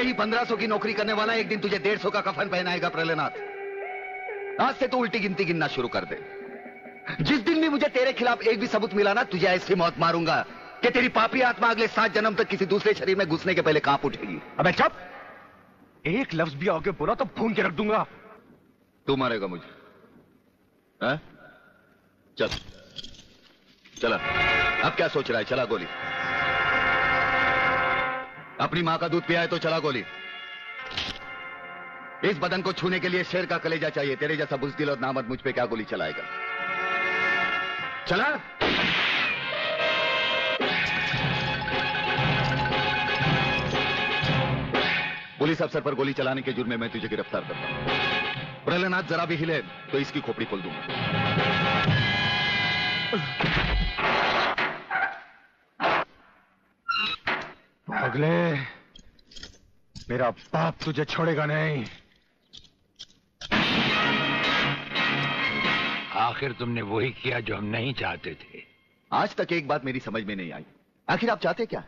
यही पंद्रह सौ की नौकरी करने वाला एक दिन तुझे डेढ़ सौ का कफन पहनाएगा प्रहलानाथ आज से तू उल्टी गिनती गिनना शुरू कर दे। जिस दिन भी मुझे तेरे खिलाफ एक भी सबूत मिला ना तुझे ऐसी मौत मारूँगा कि तेरी पापी आत्मा अगले सात जन्म तक किसी दूसरे शरीर में घुसने के पहले काँप उठेगी। अबे चुप! एक लफ्ज भी आगे बोला तो भून के रख दूँगा। तू मारेगा मुझे। है? चल। चला। अब क्या सोच रहा है? चला गोली। अपनी माँ का दूध पिया है तो चला गोली। इस बदन को छूने के लिए शेर का कलेजा चाहिए। तेरे जैसा बुजदिल और नामद मुझ पे क्या गोली चलाएगा? चला। पुलिस अफसर पर गोली चलाने के जुर्म में मैं तुझे गिरफ़्तार करता हूँ। प्रहलानाथ जरा भी हिले तो इसकी खोपड़ी खोल दूँगा। अगले मेरा बाप तुझे छोड़ेगा नहीं। आखिर तुमने वही किया जो हम नहीं चाहते थे। आज तक एक बात मेरी समझ में नहीं आई। आखिर आप चाहते क्या? है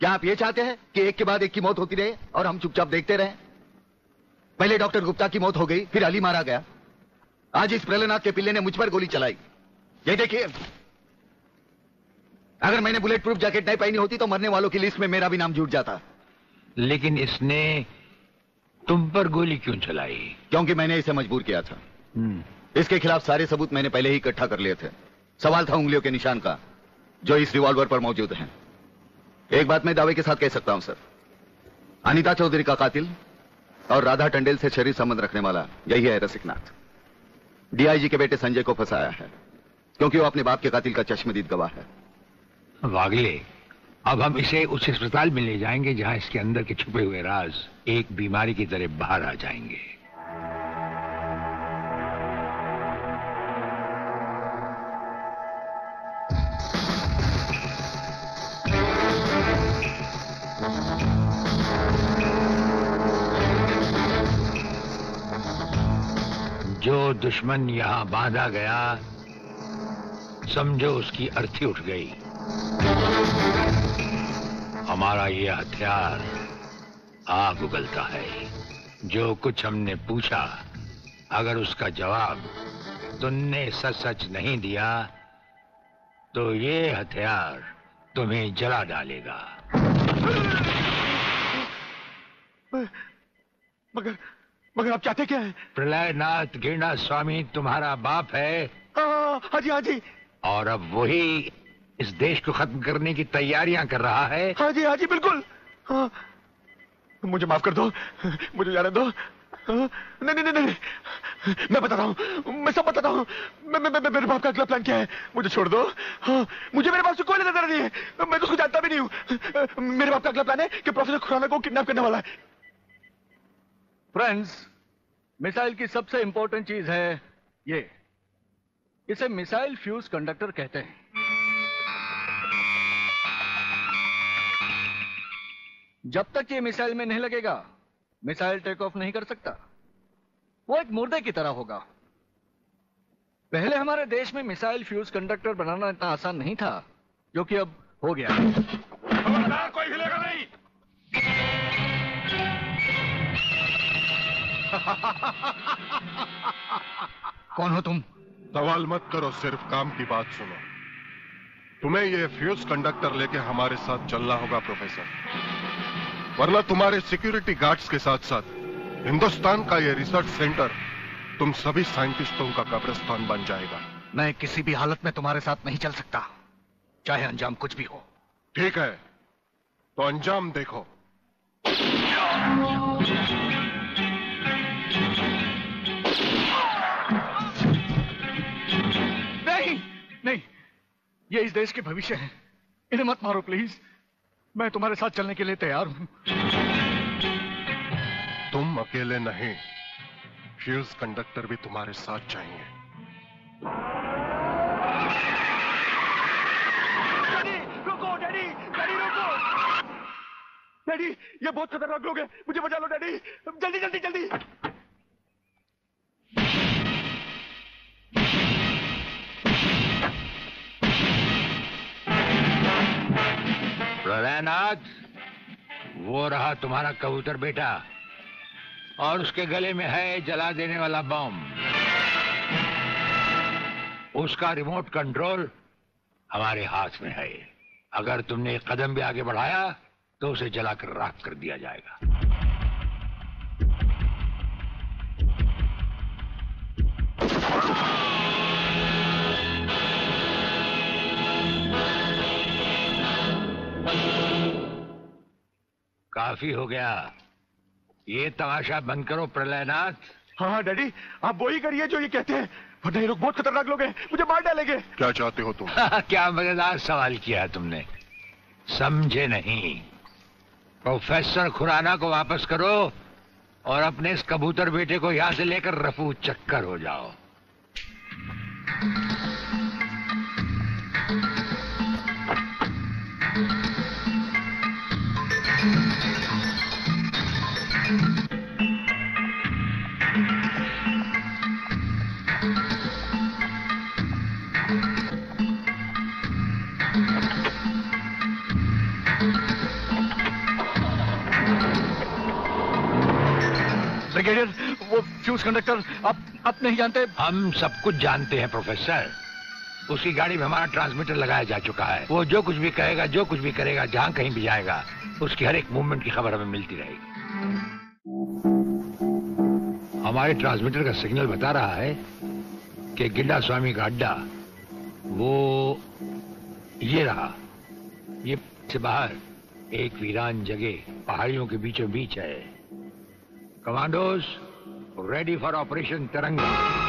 क्या आप ये चाहते हैं कि एक के बाद एक की मौत होती रहे और हम चुपचाप देखते रहे? पहले डॉक्टर गुप्ता की मौत हो गई फिर अली मारा गया। आज इस प्रहलानाथ के पिल्ले ने मुझ पर गोली चलाई। ये देखिए अगर मैंने बुलेट प्रूफ जैकेट नहीं पहनी होती तो मरने वालों की लिस्ट में मेरा भी नाम जुट जाता। लेकिन इसने तुम पर गोली क्यों चलाई? क्योंकि मैंने इसे मजबूर किया था। हम्म, इसके खिलाफ सारे सबूत मैंने पहले ही इकट्ठा कर लिए थे। सवाल था उंगलियों के निशान का जो इस रिवॉल्वर पर मौजूद हैं। एक बात मैं दावे के साथ कह सकता हूँ सर। अनिता चौधरी का कातिल और राधा टंडेल से शरीर संबंध रखने वाला यही है रसिकनाथ। डीआईजी के बेटे संजय को फंसाया है क्योंकि वो अपने बाप के कातिल का चश्मदीद गवाह है। वागले अब हम इसे उस अस्पताल में ले जाएँगे जहाँ इसके अंदर के छुपे हुए राज एक बीमारी की तरह बाहर आ जाएँगे। जो दुश्मन यहाँ बांधा गया, समझो उसकी अर्थी उठ गई। हमारा ये हथियार आग उगलता है। जो कुछ हमने पूछा अगर उसका जवाब तुमने सच सच नहीं दिया तो ये हथियार तुम्हें जला डालेगा। मगर मगर आप चाहते क्या है? प्रलयनाथ गिरना स्वामी तुम्हारा बाप है हाँ हाँ जी हाँ जी। और अब वही इस देश को खत्म करने की तैयारियाँ कर रहा है। हाँ जी हाँ जी बिल्कुल। हाँ। मुझे माफ़ कर दो। मुझे जाने दो। हाँ, नहीं नहीं नहीं नहीं। मैं बताता हूँ। मैं सब बताता हूँ। मैं, मैं, मैं, मेरे बाप का अगला प्लान क्या है? मुझे छोड़ दो। हाँ, मुझे मेरे बाप से कोई लेना देना नहीं है। मैं तो उसको जानता भी नहीं हूँ। मेरे बाप का अगला प्लान है कि प्रोफेसर खुराना को किडनैप करने वाला है। फ्रेंड्स मिसाइल की सबसे इंपॉर्टेंट चीज़ है ये। इसे मिसाइल फ्यूज कंडक्टर कहते हैं। जब तक ये मिसाइल में नहीं लगेगा मिसाइल टेक ऑफ़ नहीं कर सकता। वो एक मुर्दे की तरह होगा। पहले हमारे देश में मिसाइल फ्यूज कंडक्टर बनाना इतना आसान नहीं था जो कि अब हो गया खबरदार कोई हिलेगा नहीं। कौन हो तुम? सवाल मत करो सिर्फ़ काम की बात सुनो। तुम्हें ये फ्यूज कंडक्टर लेके हमारे साथ चलना होगा प्रोफेसर वरना तुम्हारे सिक्योरिटी गार्ड्स के साथ साथ हिंदुस्तान का ये रिसर्च सेंटर तुम सभी साइंटिस्टों का कब्रिस्तान बन जाएगा। मैं किसी भी हालत में तुम्हारे साथ नहीं चल सकता चाहे अंजाम कुछ भी हो। ठीक है तो अंजाम देखो। नहीं नहीं ये इस देश के भविष्य है। इन्हें मत मारो प्लीज़ मैं तुम्हारे साथ चलने के लिए तैयार हूँ। तुम अकेले नहीं फ्यूज कंडक्टर भी तुम्हारे साथ चाहिए डैडी रुको डैडी डैडी रुको। डैडी ये बहुत खतरनाक लोग हैं। मुझे बचा लो डैडी। जल्दी जल्दी जल्दी। प्रलयनाथ वो रहा तुम्हारा कबूतर बेटा और उसके गले में है जला देने वाला बम। उसका रिमोट कंट्रोल हमारे हाथ में है। अगर तुमने एक कदम भी आगे बढ़ाया तो उसे जलाकर राख कर दिया जाएगा। काफ़ी हो गया। ये तमाशा बंद करो प्रलयनाथ। हाँ हाँ डैडी आप वो ही करिए जो ये कहते हैं। वरना ये लोग बहुत खतरनाक लोग हैं। मुझे मार डालेंगे। क्या चाहते हो तुम? क्या मज़ेदार सवाल किया है तुमने। समझे नहीं। प्रोफेसर खुराना को वापस करो और अपने इस कबूतर बेटे को यहाँ से लेकर रफू चक्कर हो जाओ। वो फ्यूज कंडक्टर आप आप नहीं जानते? हम सब कुछ जानते हैं, प्रोफेसर। उसकी गाड़ी में हमारा ट्रांसमीटर लगाया जा चुका है। वो जो कुछ भी कहेगा, जो कुछ भी करेगा, जहाँ कहीं भी जाएगा, उसकी हर एक मूवमेंट की खबर हमें मिलती रहेगी। हमारे ट्रांसमीटर का सिग्नल बता रहा है कि गिड्डा स्वामी का अड्डा, वो ये रहा। ये से बाहर एक वीरान जगह, पहाड़ियों के बीचों बीच है। कमांडोज रेडी फॉर ऑपरेशन तिरंगा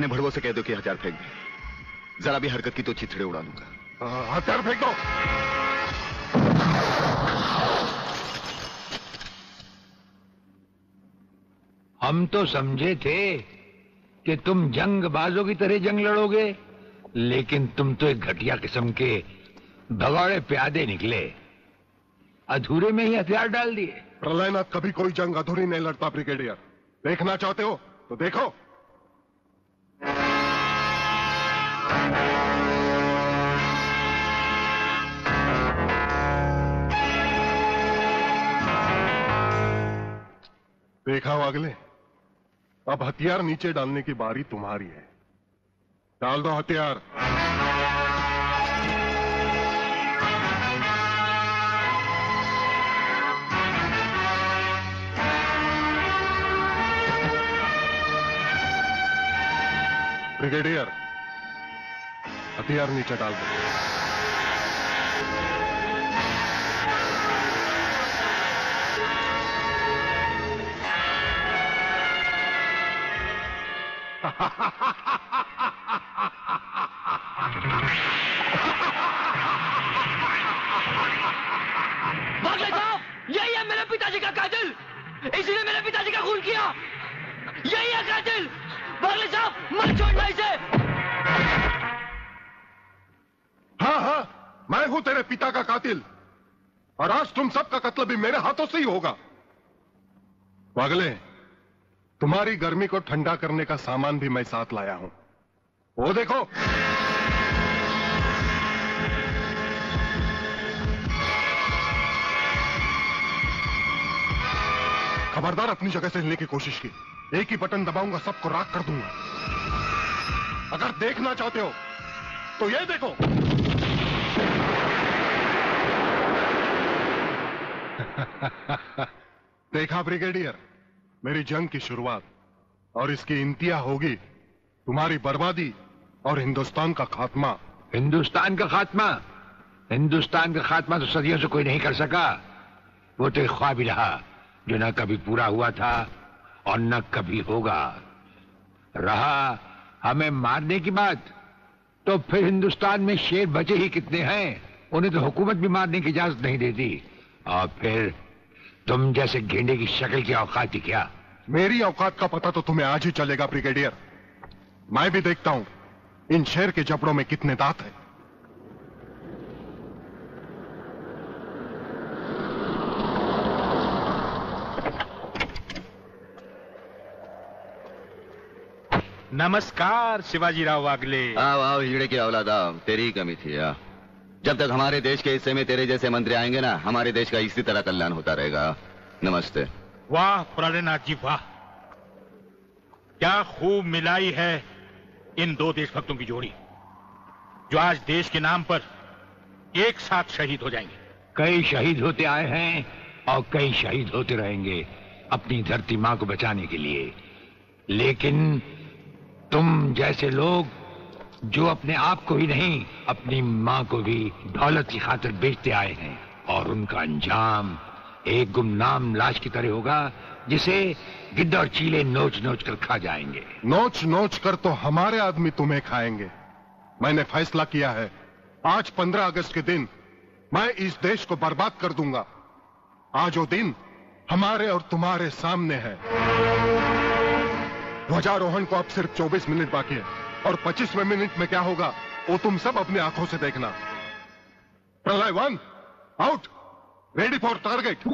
अपने भड़वों से कह दो कि हथियार फेंक दे। जरा भी हरकत की तो चिथड़े उड़ा दूँगा। हाँ, हथियार फेंक दो। हम तो समझे थे कि तुम जंग बाजों की तरह जंग लड़ोगे लेकिन तुम तो एक घटिया किस्म के भगौड़े प्यादे निकले। अधूरे में ही हथियार डाल दिए। प्रलयनाथ कभी कोई जंग अधूरी नहीं लड़ता ब्रिगेडियर। देखना चाहते हो तो देखो। देखा हो अगले? अब हथियार नीचे डालने की बारी तुम्हारी है। डाल दो हथियार। ब्रिगेडियर, हथियार नीचे डाल दो। भी मेरे हाथों से ही होगा। पागले तुम्हारी गर्मी को ठंडा करने का सामान भी मैं साथ लाया हूँ। वो देखो। खबरदार अपनी जगह से हिलने की कोशिश की। एक ही बटन दबाऊँगा, सबको राख कर दूँगा। अगर देखना चाहते हो तो ये देखो। देखा ब्रिगेडियर, मेरी जंग की शुरुआत, और इसकी इंतिया होगी तुम्हारी बर्बादी और हिंदुस्तान का खात्मा। हिंदुस्तान का खात्मा? हिंदुस्तान का खात्मा तो सदियों से कोई नहीं कर सका। वो तो ख्वाब ही रहा, जो न कभी पूरा हुआ था और न कभी होगा। रहा हमें मारने की बात तो फिर हिंदुस्तान में शेर बचे ही कितने हैं? उन्हें तो हुकूमत भी मारने की इजाज़त नहीं देती। और फिर तुम जैसे गेंडे की शक्ल की औकात ही क्या? मेरी औकात का पता तो तुम्हें आज ही चलेगा ब्रिगेडियर। मैं भी देखता हूँ इन शेर के जबड़ों में कितने दांत हैं। नमस्कार शिवाजीराव वागले। आओ आओ हिजड़े की औलादा तेरी कमी थी आ। जब तक हमारे देश के हिस्से में तेरे जैसे मंत्री आएँगे ना हमारे देश का इसी तरह कल्याण होता रहेगा। नमस्ते। वाह प्राणनाथ जी वाह। क्या खूब मिलाई है इन दो देशभक्तों की जोड़ी जो आज देश के नाम पर एक साथ शहीद हो जाएँगे। कई शहीद होते आए हैं और कई शहीद होते रहेंगे अपनी धरती माँ को बचाने के लिए। लेकिन तुम जैसे लोग जो अपने आप को ही नहीं, अपनी माँ को भी दौलत की खातिर बेचते आए हैं। और उनका अंजाम एक गुमनाम लाश की तरह होगा, जिसे गिद्ध और चीले नोच नोच कर खा जाएँगे। नोच नोच कर तो हमारे आदमी तुम्हें खाएँगे। मैंने फैसला किया है, आज 15 अगस्त के दिन मैं इस देश को बर्बाद कर दूँगा। आज वो दिन हमारे और तुम्हारे सामने है। ध्वजारोहण को अब सिर्फ़ 24 मिनट बाकी है। और 25वें मिनट में क्या होगा, वो तुम सब अपनी आँखों से देखना। Pralay one, out. Ready for target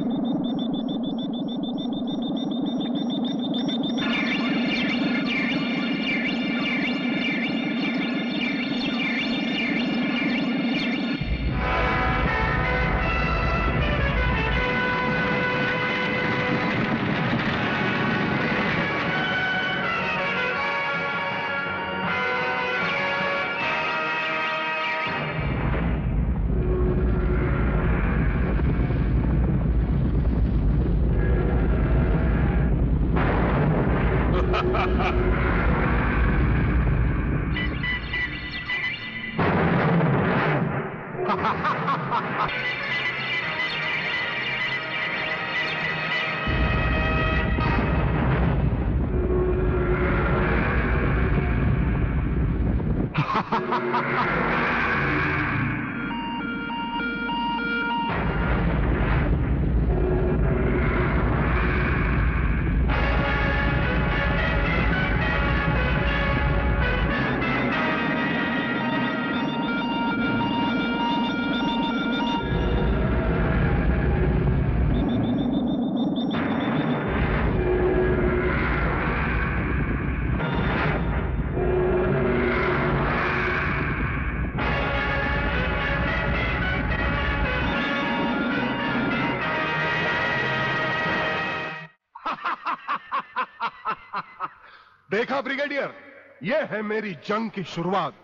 देखा, ब्रिगेडियर? यह है मेरी जंग की शुरुआत।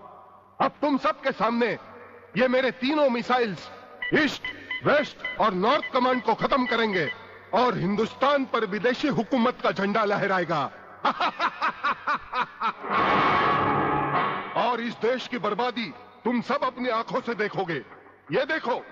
अब तुम सबके सामने ये मेरे तीनों मिसाइल्स ईस्ट, वेस्ट और नॉर्थ कमांड को खत्म करेंगे और हिंदुस्तान पर विदेशी हुकूमत का झंडा लहराएगा। और इस देश की बर्बादी तुम सब अपनी आँखों से देखोगे। ये देखो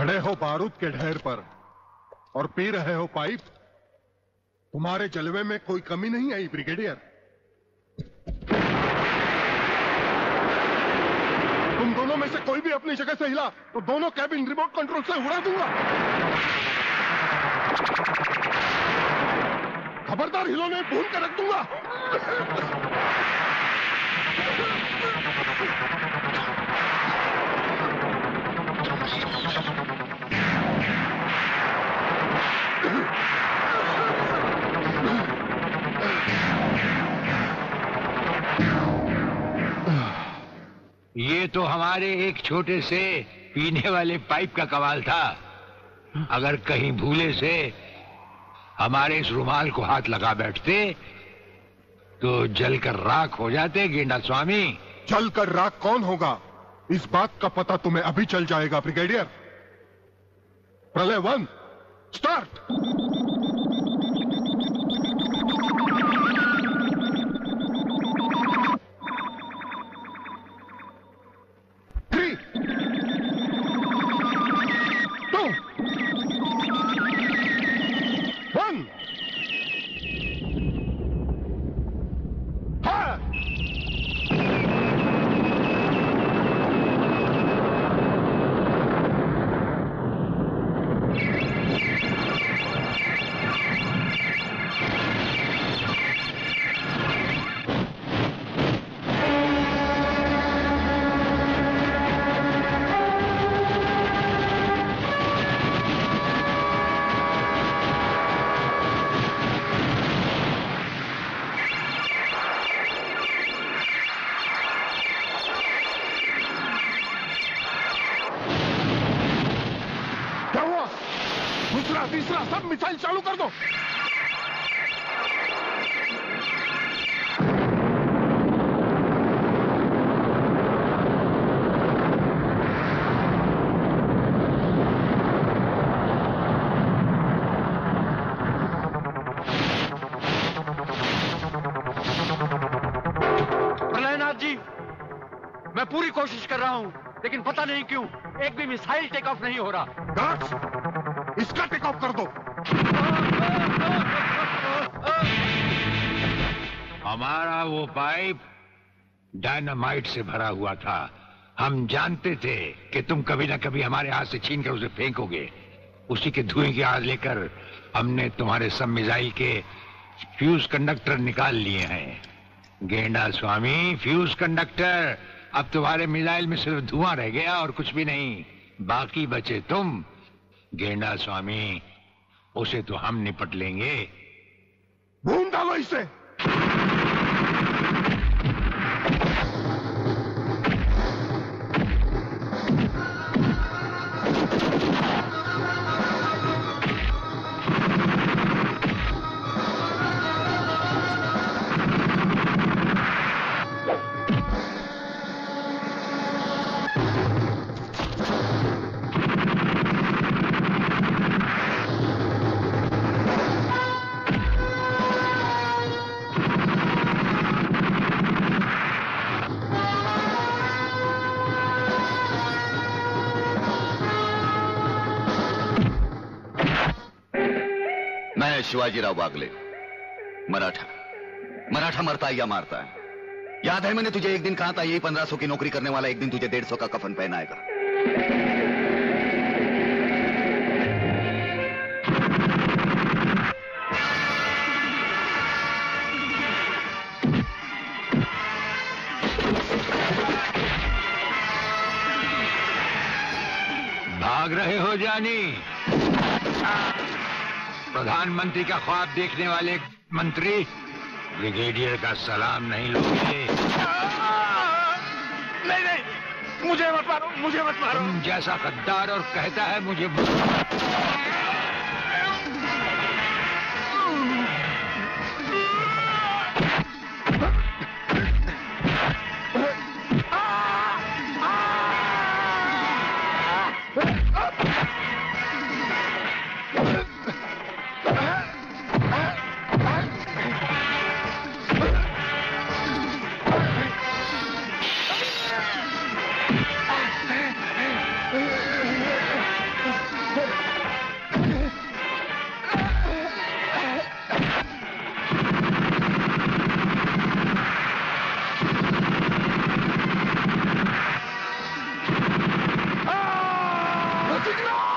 खड़े हो बारूद के ढेर पर और पी रहे हो पाइप। तुम्हारे जलवे में कोई कमी नहीं आई, ब्रिगेडियर। तुम दोनों में से कोई भी अपनी जगह से हिला तो दोनों कैबिन रिमोट कंट्रोल से उड़ा दूँगा। खबरदार हिलो में भून कर रख दूँगा। ये तो हमारे एक छोटे से पीने वाले पाइप का कमाल था। अगर कहीं भूले से हमारे इस रुमाल को हाथ लगा बैठते तो जलकर राख हो जाते, गेंडा स्वामी। चल कर राग कौन होगा? इस बात का पता तुम्हें अभी चल जाएगा, ब्रिगेडियर। प्रलय वन, स्टार्ट। दूसरा तीसरा सब मिसाइल चालू कर दो। मैं पूरी कोशिश कर रहा हूँ लेकिन पता नहीं क्यों एक भी मिसाइल टेक ऑफ़ नहीं हो रहा। ऑफ़ कर दो। हमारा वो पाइप डायनामाइट से भरा हुआ था। हम जानते थे कि तुम कभी ना कभी हमारे हाथ से छीन कर उसे फेंकोगे। उसी के धुएँ की आग लेकर हमने तुम्हारे सब मिसाइल के फ्यूज कंडक्टर निकाल लिए हैं। गेंडा स्वामी फ्यूज कंडक्टर अब तुम्हारे मिसाइल में सिर्फ़ धुआँ रह गया और कुछ भी नहीं। बाकी बचे तुम। गेंडा स्वामी उसे तो हम निपट लेंगे। भून डालो इसे। शिवाजीराव बागले। मराठा। मराठा मरता है या मारता है। याद है मैंने तुझे एक दिन कहा था, यही पंद्रह सौ की नौकरी करने वाला एक दिन तुझे डेढ़ सौ का कफन पहनाएगा। भाग रहे हो जानी। प्रधानमंत्री का ख्वाब देखने वाले मंत्री ब्रिगेडियर का सलाम नहीं लोगे नहीं नहीं मुझे मत मारो मुझे मत मारो। जैसा गद्दार और कहता है मुझे No!